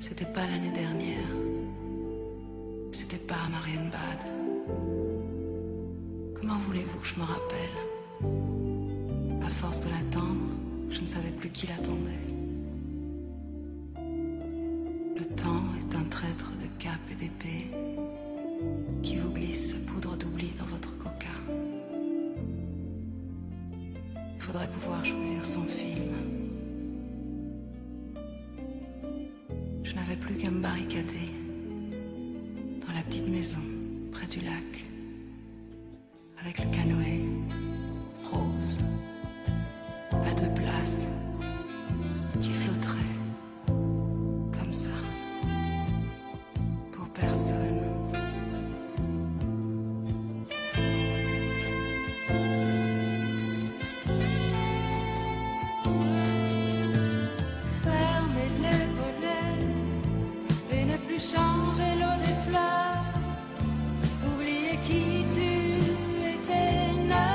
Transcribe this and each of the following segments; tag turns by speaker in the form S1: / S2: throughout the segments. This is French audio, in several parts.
S1: C'était pas l'année dernière. C'était pas à Marienbad. Comment voulez-vous que je me rappelle? À force de l'attendre, je ne savais plus qui l'attendait. Le temps est un traître de cap et d'épée qui vous glisse sa poudre d'oubli dans votre coca. Il faudrait pouvoir choisir son film. Barricader dans la petite maison près du lac avec le canoë rose
S2: changer l'eau des fleurs. Oubliez qui tu étais, ne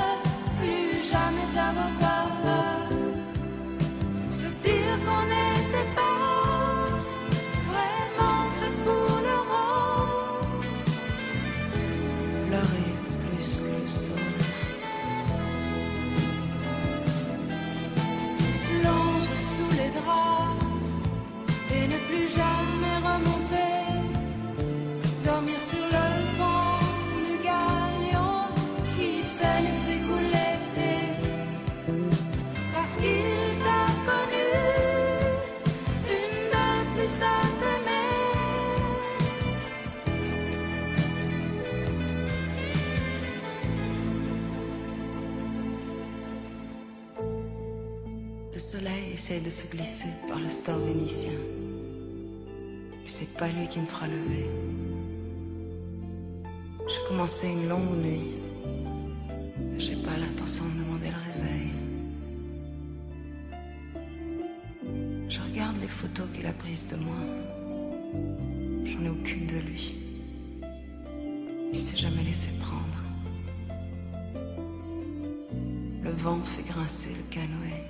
S2: plus jamais avoir Le
S1: soleil essaie de se glisser par le store vénitien. Mais c'est pas lui qui me fera lever. J'ai commencé une longue nuit. J'ai pas l'intention de demander le réveil. Les photos qu'il a prises de moi. J'en ai aucune de lui. Il s'est jamais laissé prendre. Le vent fait grincer le canoë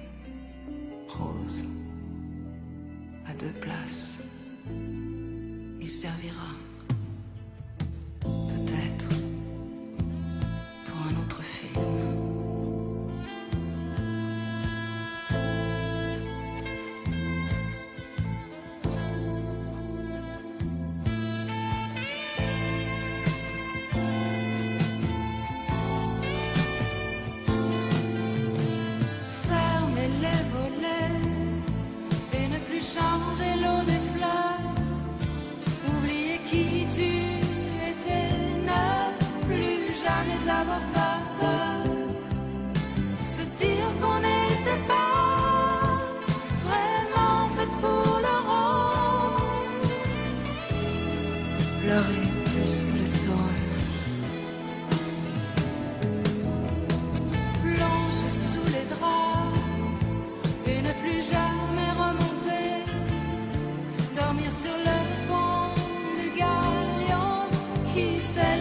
S1: rose, à deux places. Il servira, savoir pas, se dire qu'on n'était pas vraiment fait pour le rôle, pleurer
S2: plus que le sol, blanche sous les draps et ne plus jamais remonter, dormir sur le pont du galion qui s'est